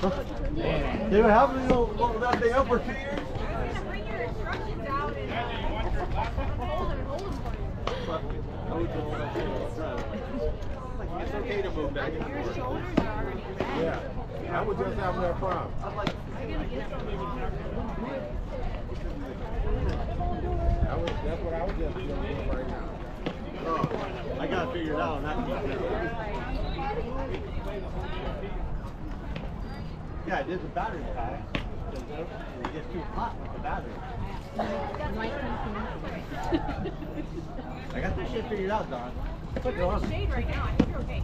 Having to load that thing up for two years. It's okay to move back and forth. Yeah. I was just having that problem. I was, that's what I was just doing right now. Oh, I gotta figure it out. Not it. Yeah, it is a battery pack. It gets too hot with the battery. I got this shit figured out, Don. Put it on. Shade right now. I think you're okay.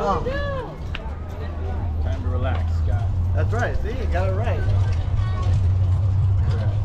Oh, Time to relax, Scott. that's right. See, you got it right. So,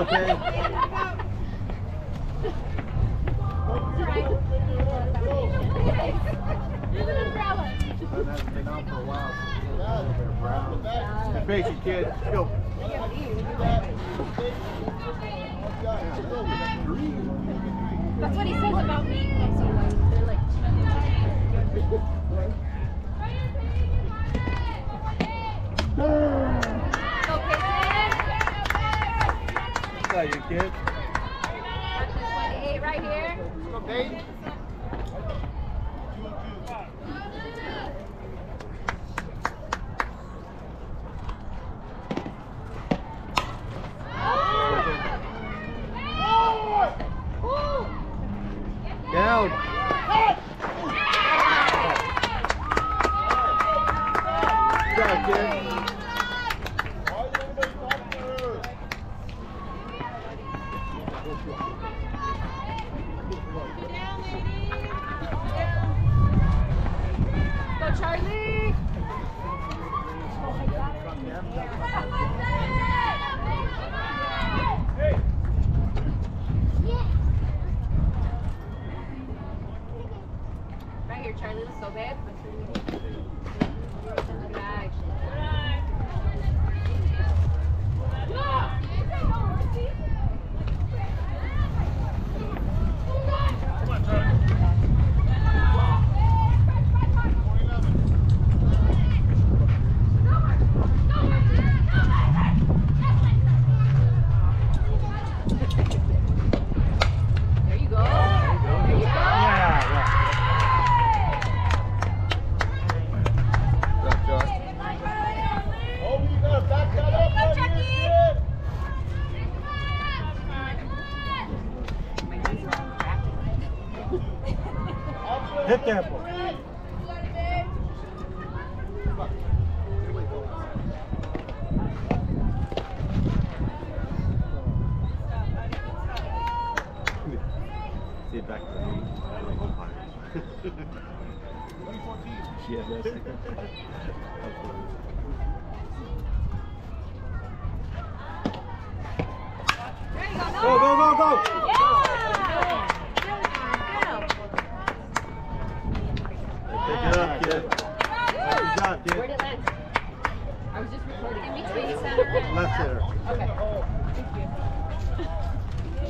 okay? That hasn't been out for a while. They're brown. Good face, you kid. Let's go. That's what he says about me. So, like, they're like, Go, Peyton. What's that, you kid?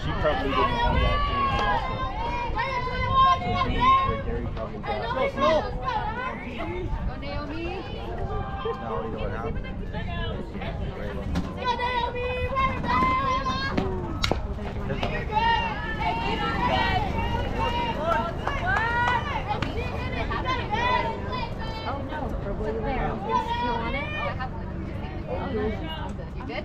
She probably didn't have that thing. Also, Derry probably got. Go, Naomi. You know what happened. Go, Naomi. Oh no. You want it? Oh, you good?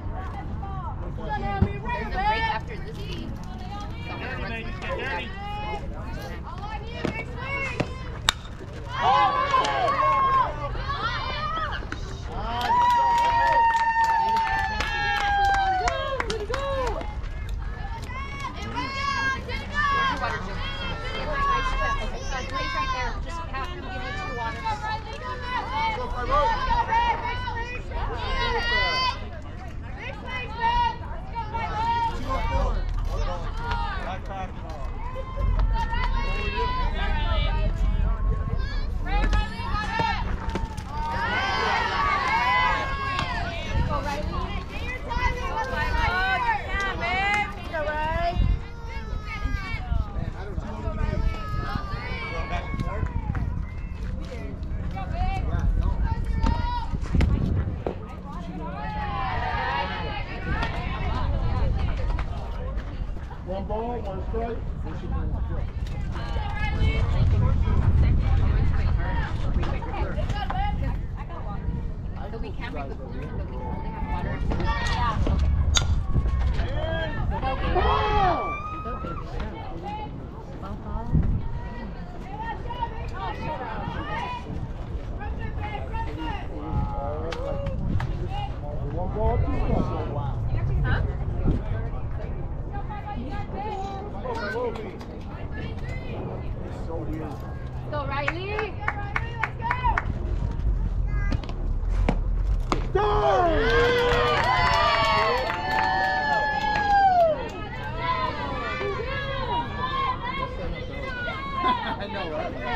Oh!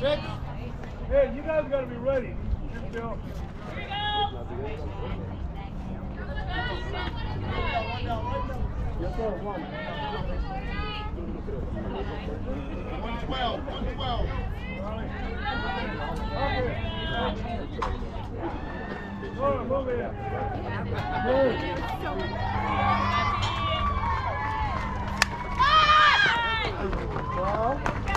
six. Hey, you guys got to be ready. Here we One twelve, one twelve. Move, move it. Move. Well.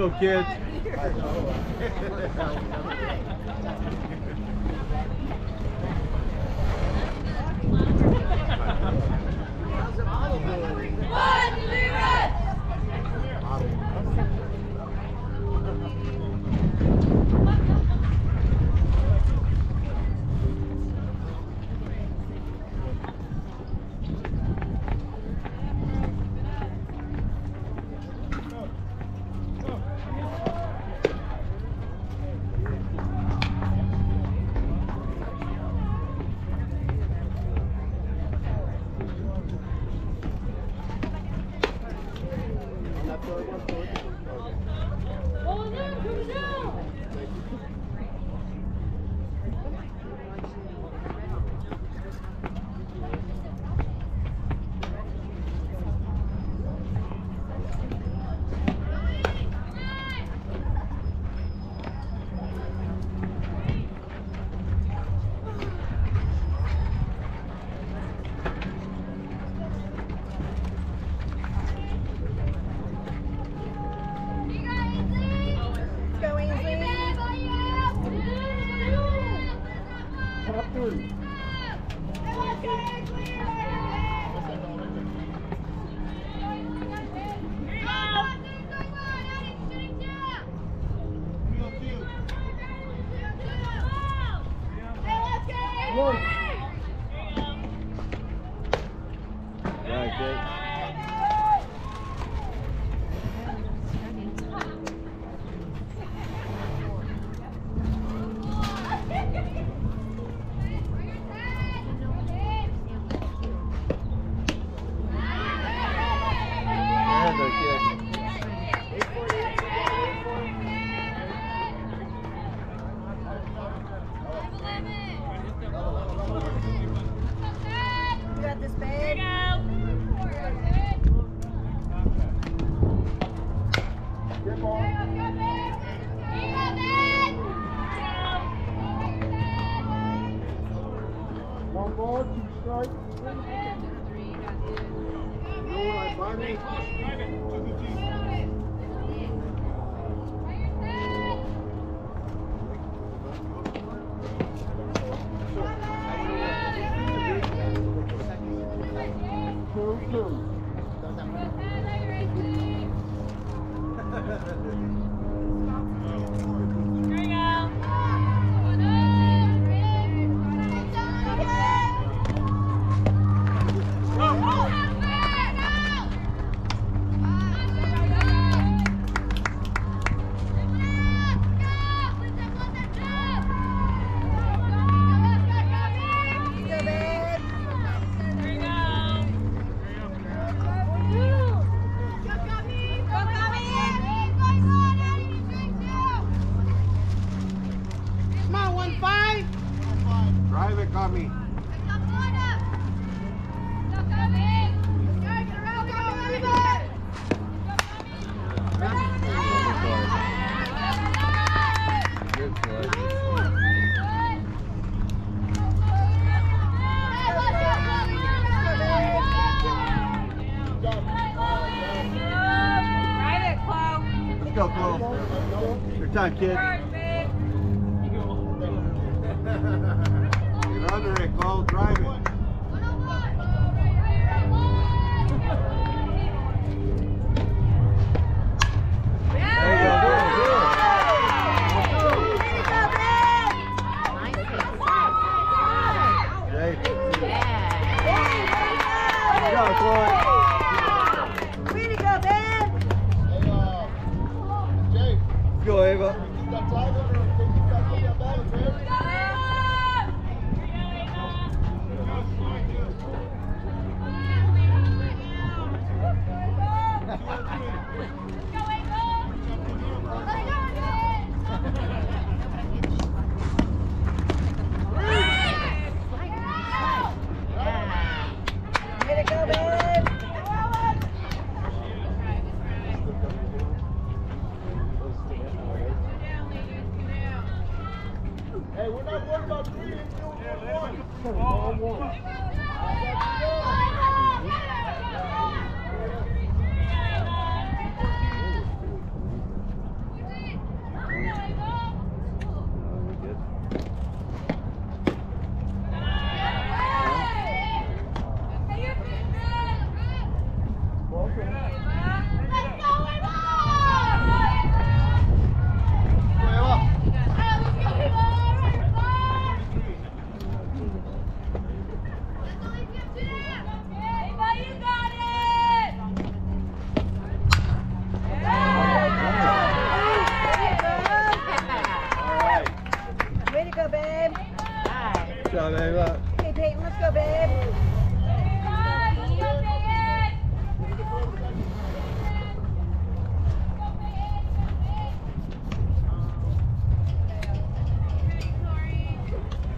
Go, kids.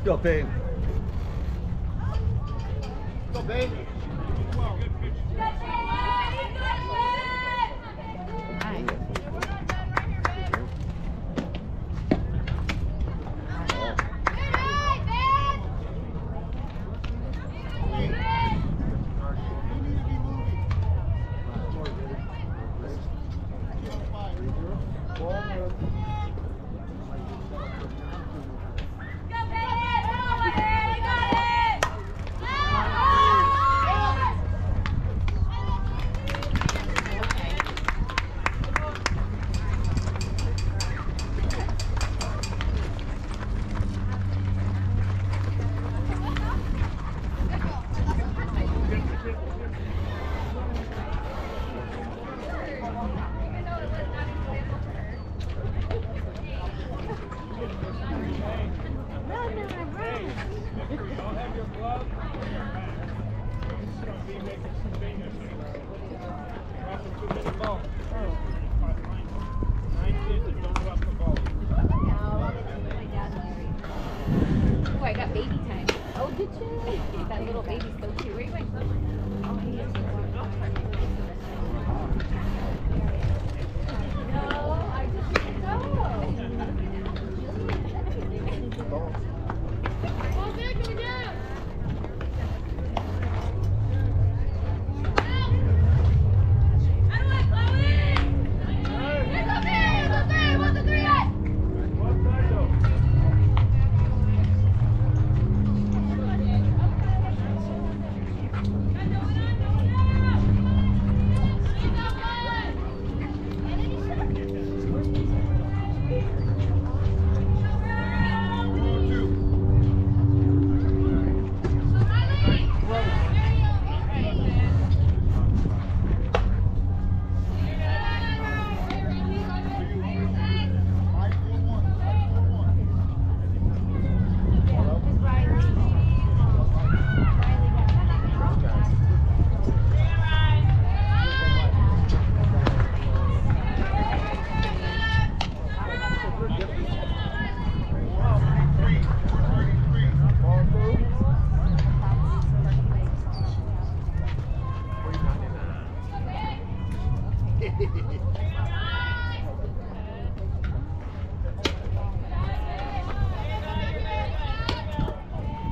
Estou bem. Estou bem.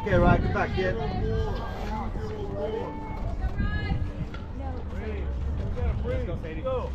Okay, right, get back, kid. Go.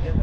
Yeah.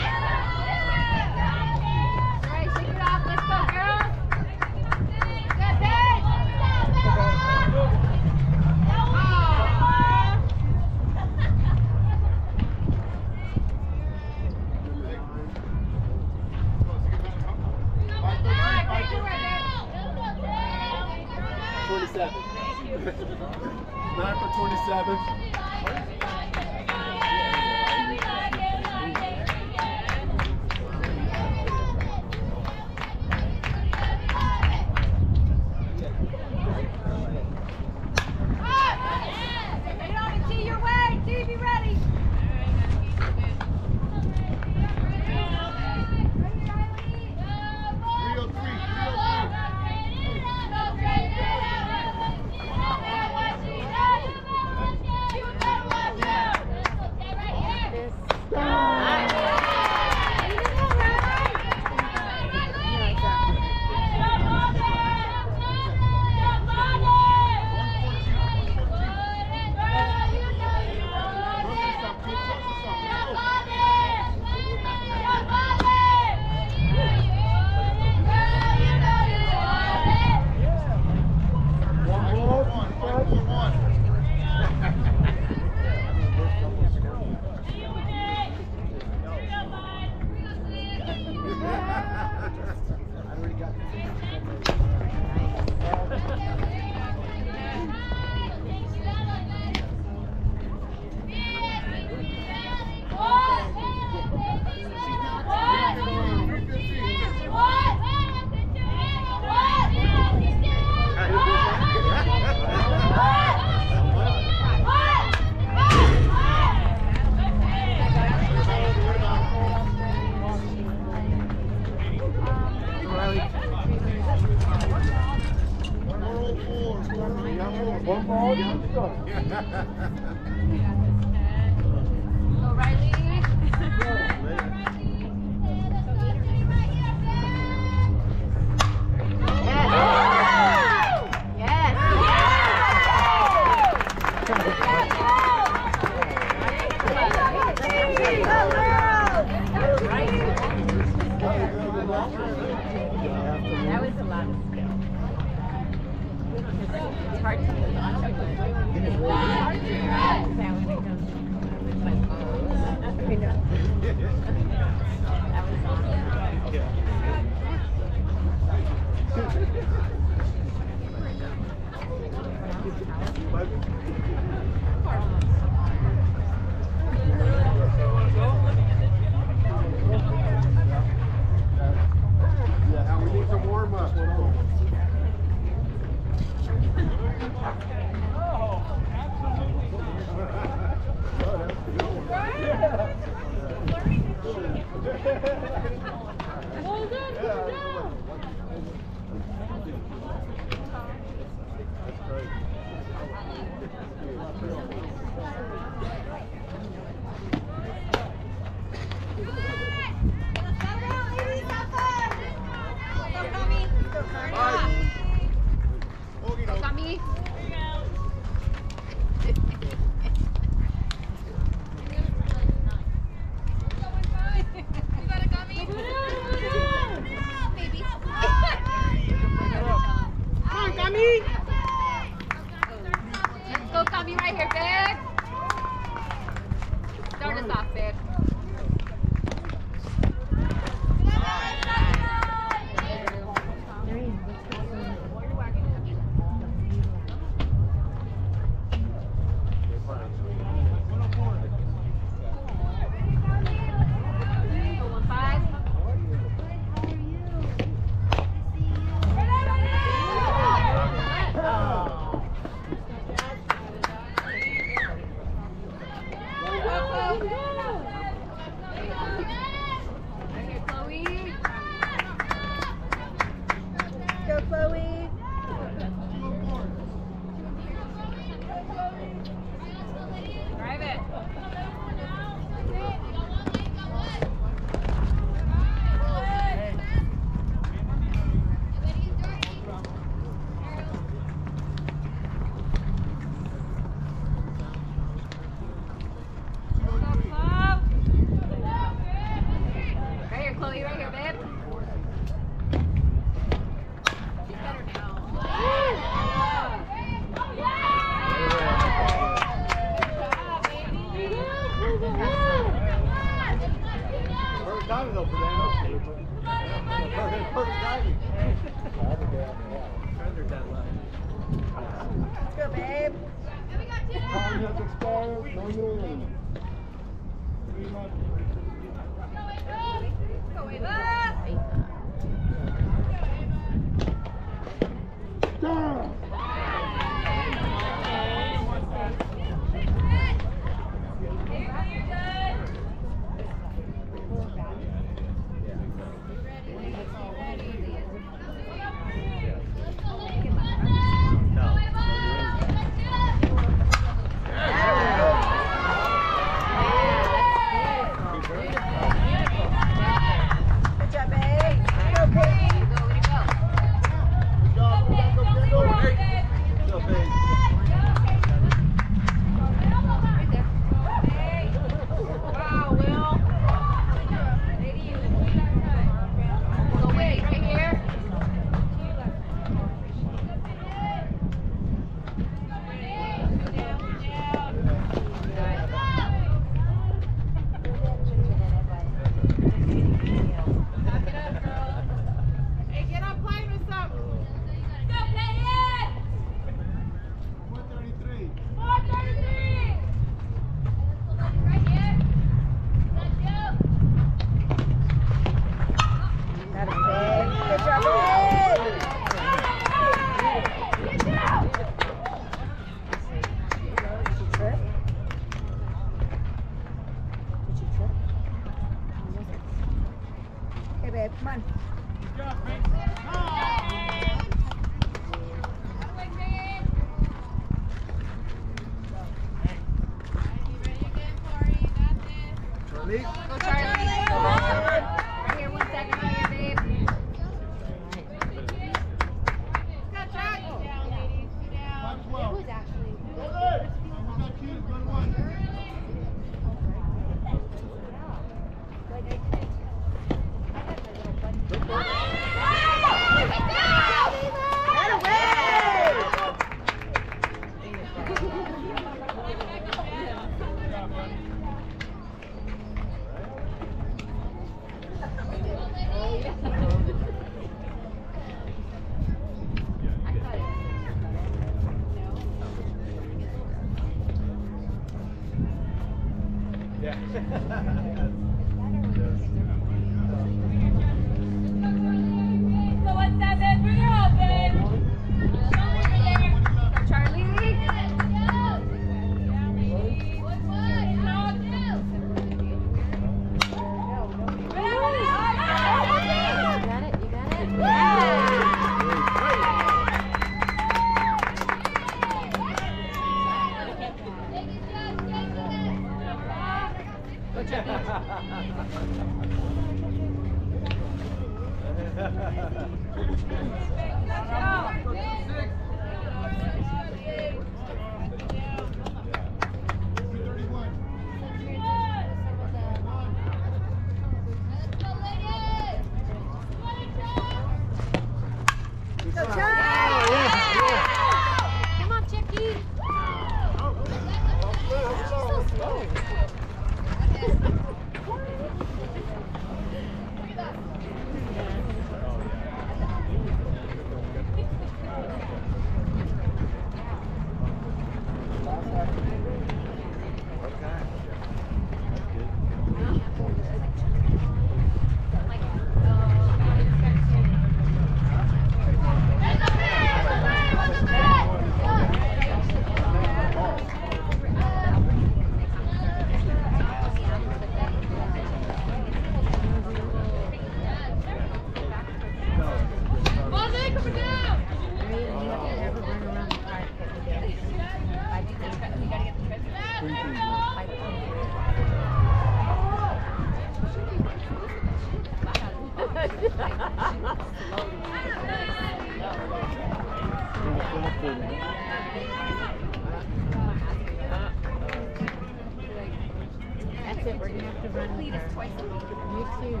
to run Cletus her. twice a week. Me too.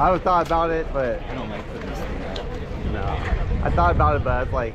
I was thought about it, but I don't like putting this thing up. No, I thought about it, but I was like,